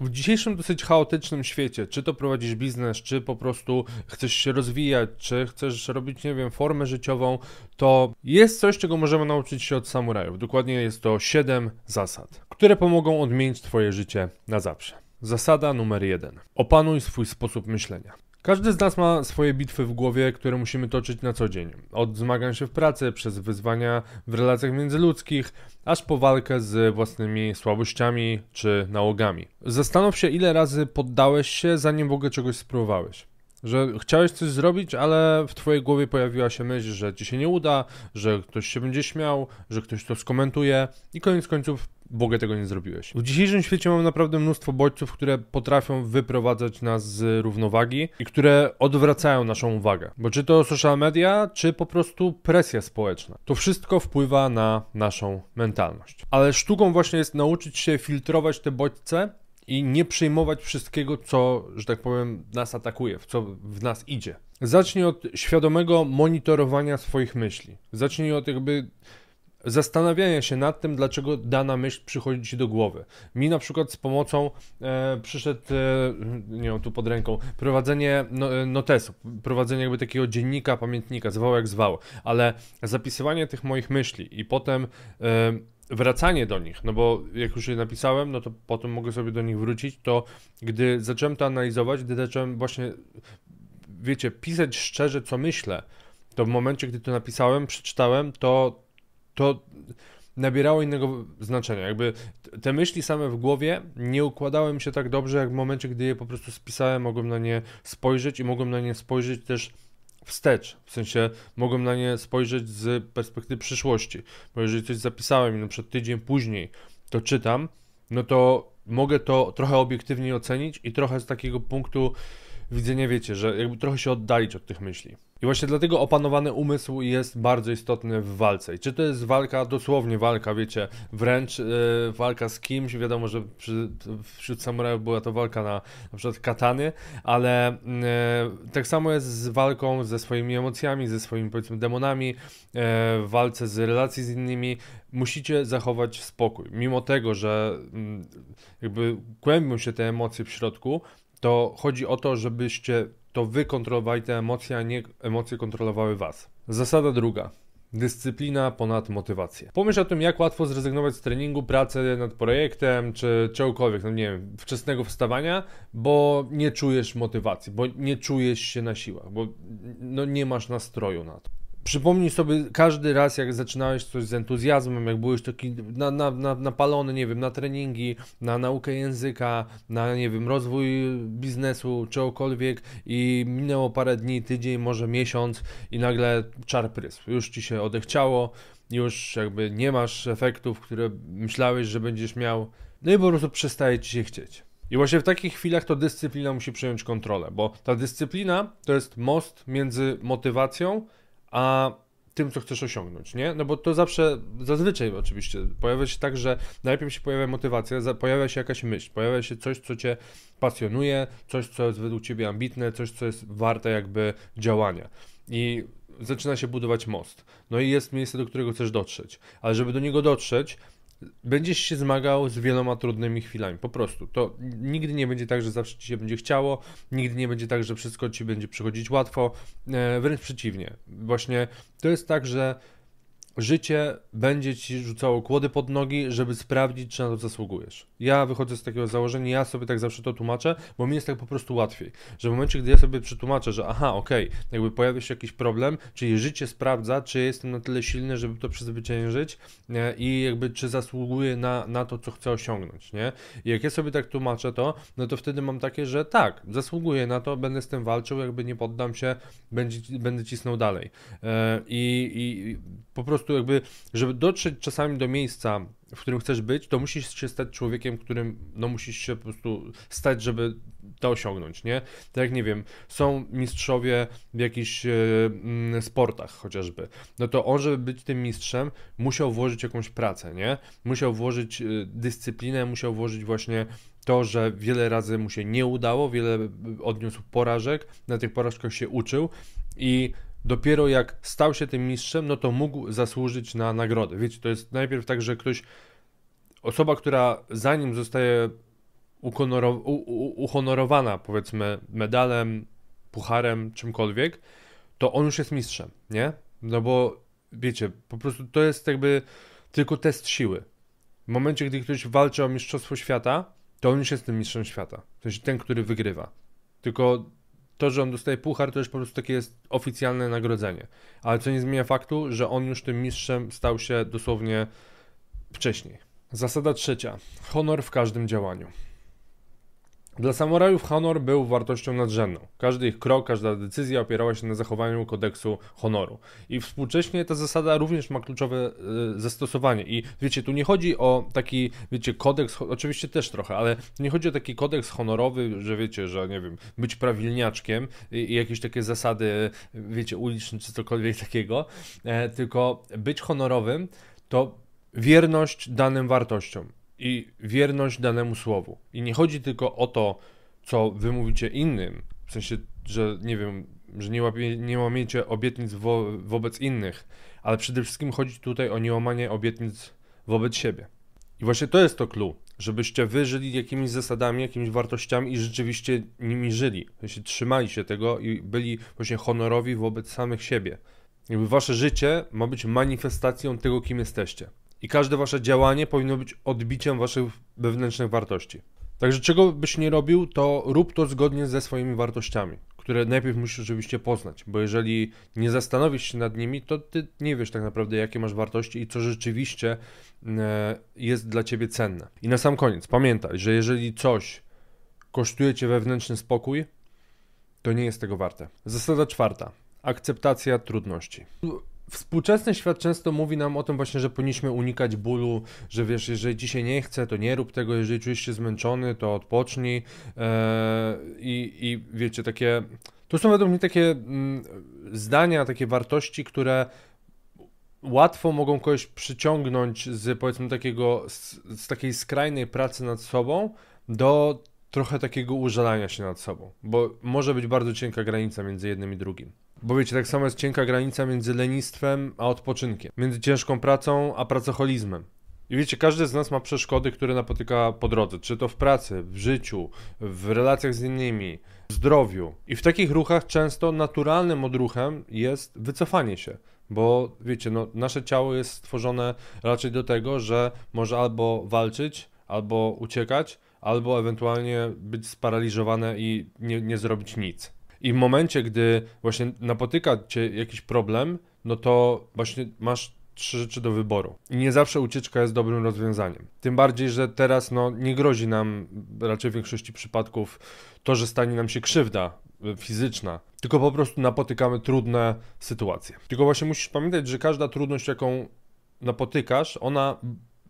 W dzisiejszym dosyć chaotycznym świecie, czy to prowadzisz biznes, czy po prostu chcesz się rozwijać, czy chcesz robić, nie wiem, formę życiową, to jest coś, czego możemy nauczyć się od samurajów. Dokładnie jest to 7 zasad, które pomogą odmienić Twoje życie na zawsze. Zasada numer jeden. Opanuj swój sposób myślenia. Każdy z nas ma swoje bitwy w głowie, które musimy toczyć na co dzień. Od zmagań się w pracy, przez wyzwania w relacjach międzyludzkich, aż po walkę z własnymi słabościami czy nałogami. Zastanów się, ile razy poddałeś się, zanim w ogóle czegoś spróbowałeś. Że chciałeś coś zrobić, ale w twojej głowie pojawiła się myśl, że ci się nie uda, że ktoś się będzie śmiał, że ktoś to skomentuje i koniec końców ogóle tego nie zrobiłeś. W dzisiejszym świecie mamy naprawdę mnóstwo bodźców, które potrafią wyprowadzać nas z równowagi i które odwracają naszą uwagę. Bo czy to social media, czy po prostu presja społeczna. To wszystko wpływa na naszą mentalność. Ale sztuką właśnie jest nauczyć się filtrować te bodźce i nie przyjmować wszystkiego, co, że tak powiem, nas atakuje, w co w nas idzie. Zacznij od świadomego monitorowania swoich myśli. Zacznij od jakby zastanawiania się nad tym, dlaczego dana myśl przychodzi ci do głowy. Mi na przykład z pomocą e, przyszedł, e, nie wiem, tu pod ręką, prowadzenie no, e, notesu, prowadzenie jakby takiego dziennika, pamiętnika, zwał jak zwał, ale zapisywanie tych moich myśli i potem e, wracanie do nich, no bo jak już je napisałem, no to potem mogę sobie do nich wrócić, to gdy zacząłem to analizować, gdy zacząłem właśnie, wiecie, pisać szczerze, co myślę, to w momencie, gdy to napisałem, przeczytałem, to to nabierało innego znaczenia. Jakby te myśli same w głowie nie układały się tak dobrze, jak w momencie, gdy je po prostu spisałem, mogłem na nie spojrzeć i mogłem na nie spojrzeć też wstecz. W sensie mogłem na nie spojrzeć z perspektywy przyszłości. Bo jeżeli coś zapisałem i na przykład tydzień później to czytam, no to mogę to trochę obiektywniej ocenić i trochę z takiego punktu widzenia, wiecie, że jakby trochę się oddalić od tych myśli. I właśnie dlatego opanowany umysł jest bardzo istotny w walce. I czy to jest walka, dosłownie walka, wiecie, wręcz yy, walka z kimś, wiadomo, że przy, wśród samurajów była to walka na na przykład katany, ale yy, tak samo jest z walką ze swoimi emocjami, ze swoimi powiedzmy demonami, yy, w walce z relacji z innymi. Musicie zachować spokój. Mimo tego, że mm, jakby kłębią się te emocje w środku, to chodzi o to, żebyście to wy kontrolowali te emocje, a nie emocje kontrolowały was. Zasada druga. Dyscyplina ponad motywację. Pomyśl o tym, jak łatwo zrezygnować z treningu, pracy nad projektem, czy czegokolwiek, no nie wiem, wczesnego wstawania, bo nie czujesz motywacji, bo nie czujesz się na siłach, bo no nie masz nastroju na to. Przypomnij sobie każdy raz, jak zaczynałeś coś z entuzjazmem, jak byłeś taki na, na, na, napalony, nie wiem, na treningi, na naukę języka, na, nie wiem, rozwój biznesu, czegokolwiek i minęło parę dni, tydzień, może miesiąc i nagle czar prysł. Już ci się odechciało, już jakby nie masz efektów, które myślałeś, że będziesz miał, no i po prostu przestaje ci się chcieć. I właśnie w takich chwilach to dyscyplina musi przejąć kontrolę, bo ta dyscyplina to jest most między motywacją a tym, co chcesz osiągnąć, nie? No bo to zawsze, zazwyczaj oczywiście, pojawia się tak, że najpierw się pojawia motywacja, pojawia się jakaś myśl, pojawia się coś, co cię pasjonuje, coś, co jest według ciebie ambitne, coś, co jest warte jakby działania. I zaczyna się budować most. No i jest miejsce, do którego chcesz dotrzeć. Ale żeby do niego dotrzeć, będziesz się zmagał z wieloma trudnymi chwilami. Po prostu. To nigdy nie będzie tak, że zawsze ci się będzie chciało, nigdy nie będzie tak, że wszystko ci będzie przychodzić łatwo. E, wręcz przeciwnie. Właśnie to jest tak, że życie będzie ci rzucało kłody pod nogi, żeby sprawdzić, czy na to zasługujesz. Ja wychodzę z takiego założenia, ja sobie tak zawsze to tłumaczę, bo mi jest tak po prostu łatwiej. Że w momencie, gdy ja sobie przetłumaczę, że aha, okej, okay, jakby pojawia się jakiś problem, czyli życie sprawdza, czy jestem na tyle silny, żeby to przezwyciężyć i jakby czy zasługuję na, na to, co chcę osiągnąć, nie? I jak ja sobie tak tłumaczę to, no to wtedy mam takie, że tak, zasługuję na to, będę z tym walczył, jakby nie poddam się, będzie, będę cisnął dalej. E, I, i po prostu prostu jakby, żeby dotrzeć czasami do miejsca, w którym chcesz być, to musisz się stać człowiekiem, którym no musisz się po prostu stać, żeby to osiągnąć, nie? Tak jak nie wiem, są mistrzowie w jakichś mm, sportach chociażby, no to on, żeby być tym mistrzem, musiał włożyć jakąś pracę, nie? Musiał włożyć e, dyscyplinę, musiał włożyć właśnie to, że wiele razy mu się nie udało, wiele odniósł porażek, na tych porażkach się uczył i dopiero jak stał się tym mistrzem, no to mógł zasłużyć na nagrodę. Wiecie, to jest najpierw tak, że ktoś, osoba, która zanim zostaje uhonorowana, powiedzmy, medalem, pucharem, czymkolwiek, to on już jest mistrzem, nie? No bo wiecie, po prostu to jest jakby tylko test siły. W momencie, gdy ktoś walczy o Mistrzostwo Świata, to on już jest tym mistrzem świata. To sensie ten, który wygrywa. Tylko to, że on dostaje puchar, to już po prostu takie jest oficjalne nagrodzenie. Ale co nie zmienia faktu, że on już tym mistrzem stał się dosłownie wcześniej. Zasada trzecia. Honor w każdym działaniu. Dla samurajów honor był wartością nadrzędną. Każdy ich krok, każda decyzja opierała się na zachowaniu kodeksu honoru. I współcześnie ta zasada również ma kluczowe y, zastosowanie. I wiecie, tu nie chodzi o taki, wiecie, kodeks, oczywiście też trochę, ale nie chodzi o taki kodeks honorowy, że wiecie, że nie wiem, być prawilniaczkiem i, i jakieś takie zasady, wiecie, uliczne czy cokolwiek takiego, e, tylko być honorowym to wierność danym wartościom i wierność danemu słowu. I nie chodzi tylko o to, co wy mówicie innym, w sensie, że nie wiem, że nie, łapie, nie łamiecie obietnic wo, wobec innych, ale przede wszystkim chodzi tutaj o niełamanie obietnic wobec siebie. I właśnie to jest to clue, żebyście wy żyli jakimiś zasadami, jakimiś wartościami i rzeczywiście nimi żyli. W sensie trzymali się tego i byli właśnie honorowi wobec samych siebie. Jakby wasze życie ma być manifestacją tego, kim jesteście. I każde wasze działanie powinno być odbiciem waszych wewnętrznych wartości. Także czego byś nie robił, to rób to zgodnie ze swoimi wartościami, które najpierw musisz oczywiście poznać, bo jeżeli nie zastanowisz się nad nimi, to ty nie wiesz tak naprawdę, jakie masz wartości i co rzeczywiście e, jest dla ciebie cenne. I na sam koniec, pamiętaj, że jeżeli coś kosztuje cię wewnętrzny spokój, to nie jest tego warte. Zasada czwarta. Akceptacja trudności. Współczesny świat często mówi nam o tym właśnie, że powinniśmy unikać bólu, że wiesz, jeżeli dzisiaj nie chce, to nie rób tego, jeżeli czujesz się zmęczony, to odpocznij. Eee, i, i wiecie, takie, to są według mnie takie mm, zdania, takie wartości, które łatwo mogą kogoś przyciągnąć z powiedzmy takiego, z, z takiej skrajnej pracy nad sobą do trochę takiego użalania się nad sobą, bo może być bardzo cienka granica między jednym i drugim. Bo wiecie, tak samo jest cienka granica między lenistwem a odpoczynkiem, między ciężką pracą a pracoholizmem. I wiecie, każdy z nas ma przeszkody, które napotyka po drodze, czy to w pracy, w życiu, w relacjach z innymi, w zdrowiu. I w takich ruchach często naturalnym odruchem jest wycofanie się, bo wiecie, no, nasze ciało jest stworzone raczej do tego, że może albo walczyć, albo uciekać, albo ewentualnie być sparaliżowane i nie, nie zrobić nic. I w momencie, gdy właśnie napotyka cię jakiś problem, no to właśnie masz trzy rzeczy do wyboru. I nie zawsze ucieczka jest dobrym rozwiązaniem. Tym bardziej, że teraz no, nie grozi nam raczej w większości przypadków to, że stanie nam się krzywda e, fizyczna, tylko po prostu napotykamy trudne sytuacje. Tylko właśnie musisz pamiętać, że każda trudność, jaką napotykasz, ona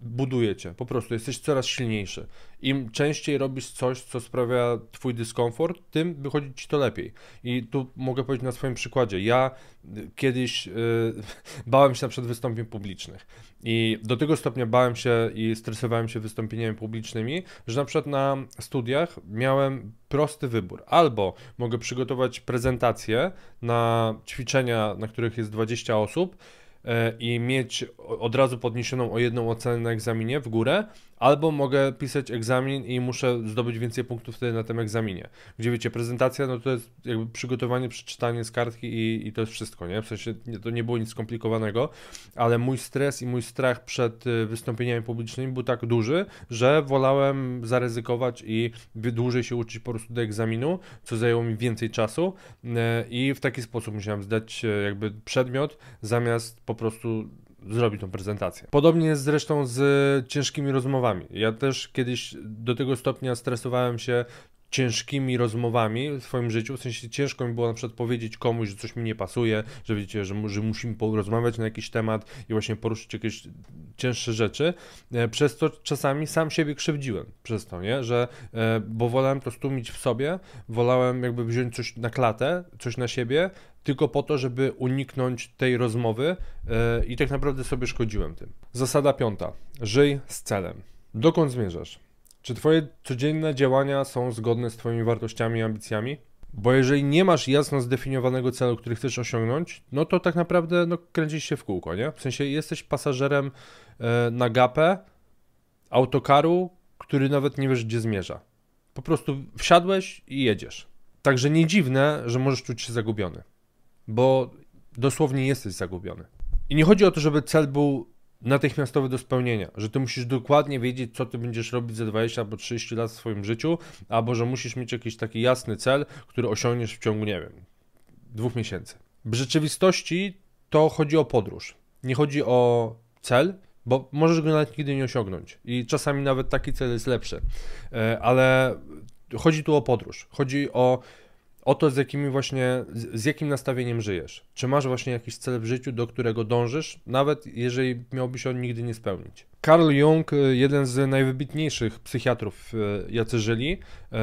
buduje cię. Po prostu jesteś coraz silniejszy. Im częściej robisz coś, co sprawia twój dyskomfort, tym wychodzi ci to lepiej. I tu mogę powiedzieć na swoim przykładzie. Ja y, kiedyś yy, bałem się na przykład wystąpień publicznych. I do tego stopnia bałem się i stresowałem się wystąpieniami publicznymi, że na przykład na studiach miałem prosty wybór. Albo mogę przygotować prezentację na ćwiczenia, na których jest 20 osób, i mieć od razu podniesioną o jedną ocenę na egzaminie w górę, albo mogę pisać egzamin i muszę zdobyć więcej punktów wtedy na tym egzaminie. Gdzie wiecie, prezentacja, no to jest jakby przygotowanie, przeczytanie z kartki i, i to jest wszystko, nie? W sensie to nie było nic skomplikowanego, ale mój stres i mój strach przed y, wystąpieniami publicznymi był tak duży, że wolałem zaryzykować i dłużej się uczyć po prostu do egzaminu, co zajęło mi więcej czasu y, i w taki sposób musiałem zdać y, jakby przedmiot, zamiast po prostu zrobić tą prezentację. Podobnie jest zresztą z ciężkimi rozmowami. Ja też kiedyś do tego stopnia stresowałem się ciężkimi rozmowami w swoim życiu, w sensie ciężko mi było na przykład powiedzieć komuś, że coś mi nie pasuje, że wiecie, że, że musimy porozmawiać na jakiś temat i właśnie poruszyć jakieś cięższe rzeczy, e, przez to czasami sam siebie krzywdziłem przez to, nie, że, e, bo wolałem to stłumić w sobie, wolałem jakby wziąć coś na klatę, coś na siebie, tylko po to, żeby uniknąć tej rozmowy e, i tak naprawdę sobie szkodziłem tym. Zasada piąta. Żyj z celem. Dokąd zmierzasz? Czy Twoje codzienne działania są zgodne z Twoimi wartościami i ambicjami? Bo jeżeli nie masz jasno zdefiniowanego celu, który chcesz osiągnąć, no to tak naprawdę no, kręcisz się w kółko, nie? W sensie jesteś pasażerem e, na gapę autokaru, który nawet nie wiesz, gdzie zmierza. Po prostu wsiadłeś i jedziesz. Także nie dziwne, że możesz czuć się zagubiony, bo dosłownie jesteś zagubiony. I nie chodzi o to, żeby cel był natychmiastowy do spełnienia, że ty musisz dokładnie wiedzieć, co ty będziesz robić za 20 albo 30 lat w swoim życiu, albo że musisz mieć jakiś taki jasny cel, który osiągniesz w ciągu, nie wiem, dwóch miesięcy. W rzeczywistości to chodzi o podróż. Nie chodzi o cel, bo możesz go nawet nigdy nie osiągnąć. I czasami nawet taki cel jest lepszy. E, ale chodzi tu o podróż. Chodzi o o to, z jakimi właśnie, z jakim nastawieniem żyjesz. Czy masz właśnie jakiś cel w życiu, do którego dążysz, nawet jeżeli miałbyś on nigdy nie spełnić. Carl Jung, y, jeden z najwybitniejszych psychiatrów, y, jacy żyli, y,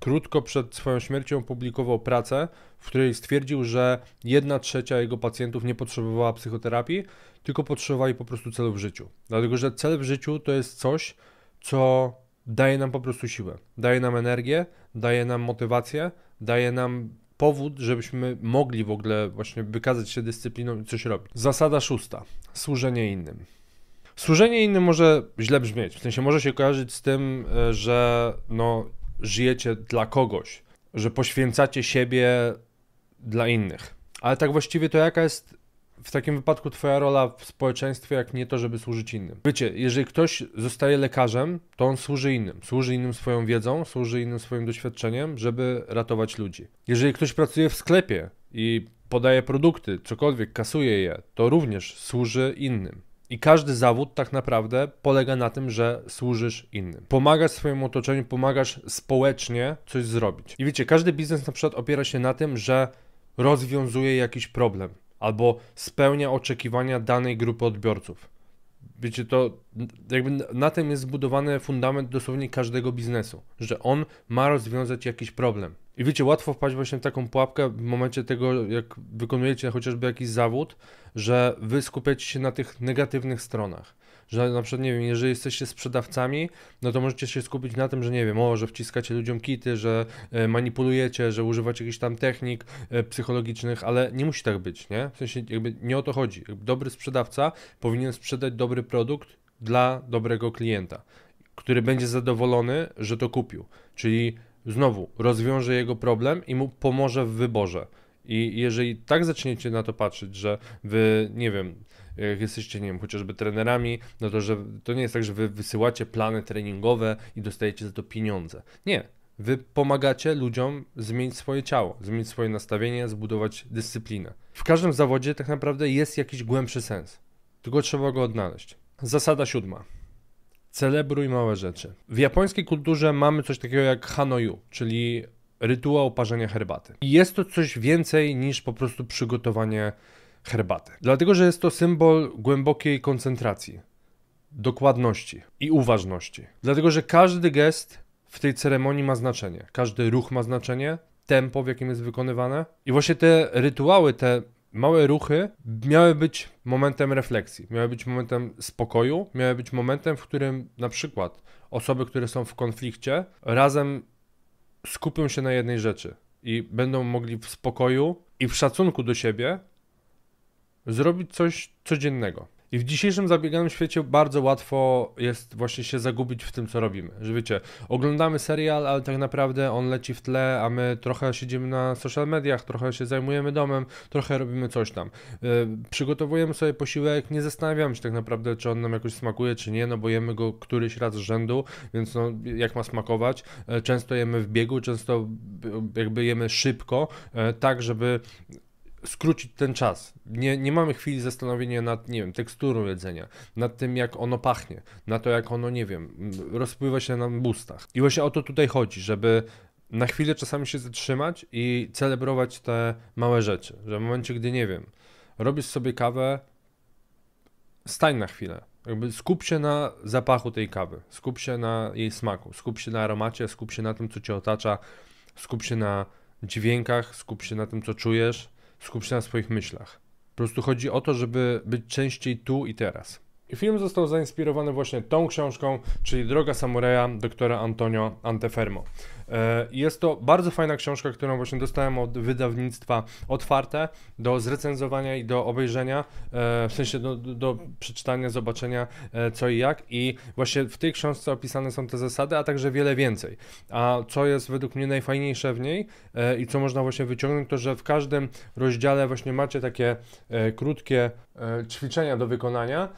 krótko przed swoją śmiercią publikował pracę, w której stwierdził, że jedna trzecia jego pacjentów nie potrzebowała psychoterapii, tylko potrzebowali po prostu celu w życiu. Dlatego, że cel w życiu to jest coś, co daje nam po prostu siłę, daje nam energię, daje nam motywację, daje nam powód, żebyśmy mogli w ogóle właśnie wykazać się dyscypliną i coś robić. Zasada szósta. Służenie innym. Służenie innym może źle brzmieć, w sensie może się kojarzyć z tym, e, że no, żyjecie dla kogoś, że poświęcacie siebie dla innych. Ale tak właściwie to jaka jest w takim wypadku twoja rola w społeczeństwie, jak nie to, żeby służyć innym. Wiecie, jeżeli ktoś zostaje lekarzem, to on służy innym. Służy innym swoją wiedzą, służy innym swoim doświadczeniem, żeby ratować ludzi. Jeżeli ktoś pracuje w sklepie i podaje produkty, cokolwiek, kasuje je, to również służy innym. I każdy zawód tak naprawdę polega na tym, że służysz innym. Pomagasz swojemu otoczeniu, pomagasz społecznie coś zrobić. I wiecie, każdy biznes na przykład opiera się na tym, że rozwiązuje jakiś problem albo spełnia oczekiwania danej grupy odbiorców. Wiecie, to jakby na tym jest zbudowany fundament dosłownie każdego biznesu, że on ma rozwiązać jakiś problem. I wiecie, łatwo wpaść właśnie w taką pułapkę w momencie tego, jak wykonujecie chociażby jakiś zawód, że wy skupiacie się na tych negatywnych stronach że na przykład, nie wiem, jeżeli jesteście sprzedawcami, no to możecie się skupić na tym, że nie wiem, o, że wciskacie ludziom kity, że e, manipulujecie, że używacie jakichś tam technik e, psychologicznych, ale nie musi tak być, nie? W sensie jakby nie o to chodzi. Dobry sprzedawca powinien sprzedać dobry produkt dla dobrego klienta, który będzie zadowolony, że to kupił. Czyli znowu rozwiąże jego problem i mu pomoże w wyborze. I jeżeli tak zaczniecie na to patrzeć, że wy, nie wiem, jak jesteście, nie wiem, chociażby trenerami, no to, że to nie jest tak, że wy wysyłacie plany treningowe i dostajecie za to pieniądze. Nie. Wy pomagacie ludziom zmienić swoje ciało, zmienić swoje nastawienie, zbudować dyscyplinę. W każdym zawodzie tak naprawdę jest jakiś głębszy sens, tylko trzeba go odnaleźć. Zasada siódma. Celebruj małe rzeczy. W japońskiej kulturze mamy coś takiego jak Hanoju, czyli rytuał parzenia herbaty. I jest to coś więcej niż po prostu przygotowanie herbaty. Dlatego, że jest to symbol głębokiej koncentracji, dokładności i uważności. Dlatego, że każdy gest w tej ceremonii ma znaczenie, każdy ruch ma znaczenie, tempo, w jakim jest wykonywane. I właśnie te rytuały, te małe ruchy miały być momentem refleksji, miały być momentem spokoju, miały być momentem, w którym na przykład osoby, które są w konflikcie, razem skupią się na jednej rzeczy i będą mogli w spokoju i w szacunku do siebie zrobić coś codziennego. I w dzisiejszym zabieganym świecie bardzo łatwo jest właśnie się zagubić w tym, co robimy. Że wiecie, oglądamy serial, ale tak naprawdę on leci w tle, a my trochę siedzimy na social mediach, trochę się zajmujemy domem, trochę robimy coś tam. Yy, przygotowujemy sobie posiłek, nie zastanawiamy się tak naprawdę, czy on nam jakoś smakuje, czy nie, no bo jemy go któryś raz z rzędu, więc no, jak ma smakować. Yy, często jemy w biegu, często jakby jemy szybko, yy, tak żeby skrócić ten czas. Nie, nie mamy chwili zastanowienia nad, nie wiem, teksturą jedzenia, nad tym, jak ono pachnie, na to, jak ono, nie wiem, rozpływa się na bustach. I właśnie o to tutaj chodzi, żeby na chwilę czasami się zatrzymać i celebrować te małe rzeczy. Że w momencie, gdy, nie wiem, robisz sobie kawę, stań na chwilę. Jakby skup się na zapachu tej kawy, skup się na jej smaku, skup się na aromacie, skup się na tym, co cię otacza, skup się na dźwiękach, skup się na tym, co czujesz, skup się na swoich myślach. Po prostu chodzi o to, żeby być częściej tu i teraz. I film został zainspirowany właśnie tą książką, czyli Droga Samuraja doktora Antonio Antefermo. E, jest to bardzo fajna książka, którą właśnie dostałem od wydawnictwa otwarte do zrecenzowania i do obejrzenia, e, w sensie do, do przeczytania, zobaczenia e, co i jak. I właśnie w tej książce opisane są te zasady, a także wiele więcej. A co jest według mnie najfajniejsze w niej i co można właśnie wyciągnąć, to że w każdym rozdziale właśnie macie takie krótkie ćwiczenia do wykonania,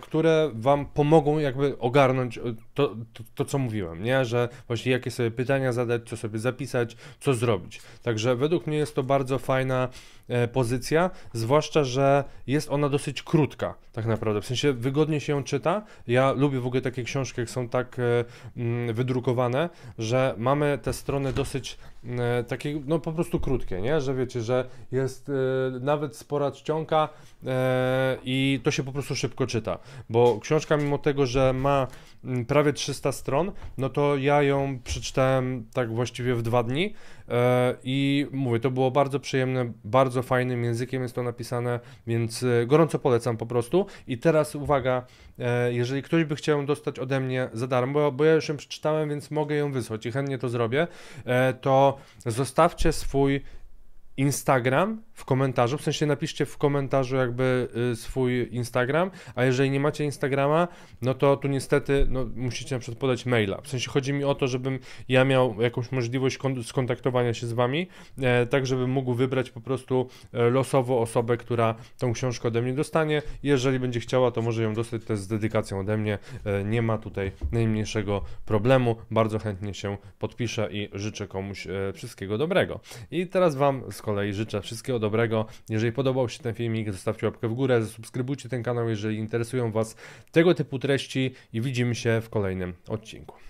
które Wam pomogą jakby ogarnąć to, to, to co mówiłem, nie? Że właśnie jakie sobie pytania zadać, co sobie zapisać, co zrobić. Także według mnie jest to bardzo fajna e, pozycja, zwłaszcza, że jest ona dosyć krótka, tak naprawdę. W sensie wygodnie się ją czyta. Ja lubię w ogóle takie książki, jak są tak e, wydrukowane, że mamy te strony dosyć e, takie, no po prostu krótkie, nie? Że wiecie, że jest nawet spora czcionka i to się po prostu szybko czyta. Bo książka, mimo tego, że ma prawie 300 stron, no to ja ją przeczytałem tak właściwie w dwa dni e, i mówię, to było bardzo przyjemne, bardzo fajnym językiem jest to napisane, więc e, gorąco polecam po prostu. I teraz uwaga, e, jeżeli ktoś by chciał dostać ode mnie za darmo, bo, bo ja już ją przeczytałem, więc mogę ją wysłać i chętnie to zrobię, to zostawcie swój Instagram w komentarzu, w sensie napiszcie w komentarzu jakby y, swój Instagram, a jeżeli nie macie Instagrama, no to tu niestety no, musicie na przykład podać maila. W sensie chodzi mi o to, żebym ja miał jakąś możliwość skontaktowania się z wami, e, tak żebym mógł wybrać po prostu e, losowo osobę, która tą książkę ode mnie dostanie. Jeżeli będzie chciała, to może ją dostać też z dedykacją ode mnie. E, nie ma tutaj najmniejszego problemu. Bardzo chętnie się podpiszę i życzę komuś e, wszystkiego dobrego. I teraz wam z kolei życzę wszystkiego dobrego. Jeżeli podobał się ten filmik, zostawcie łapkę w górę, zasubskrybujcie ten kanał, jeżeli interesują Was tego typu treści i widzimy się w kolejnym odcinku.